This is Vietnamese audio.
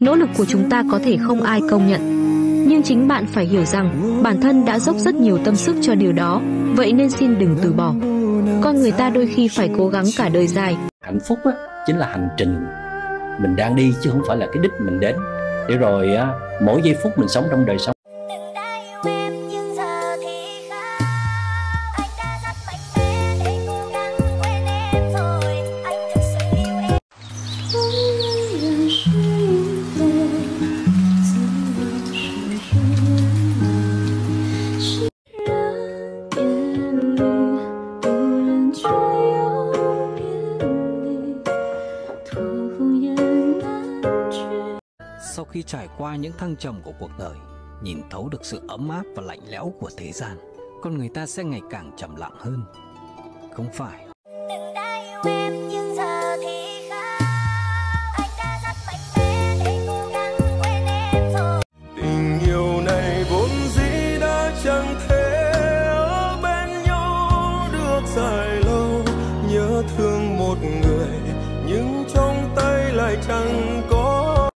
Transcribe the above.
Nỗ lực của chúng ta có thể không ai công nhận, nhưng chính bạn phải hiểu rằng bản thân đã dốc rất nhiều tâm sức cho điều đó, vậy nên xin đừng từ bỏ. Con người ta đôi khi phải cố gắng cả đời dài. Hạnh phúc á, chính là hành trình mình đang đi chứ không phải là cái đích mình đến. Để rồi á, mỗi giây phút mình sống trong đời sống sau khi trải qua những thăng trầm của cuộc đời nhìn thấu được sự ấm áp và lạnh lẽo của thế gian con người ta sẽ ngày càng trầm lặng hơn. Không phải. Tình yêu này vốn dĩ đã chẳng thể ở bên nhau được dài lâu. Nhớ thương một người nhưng trong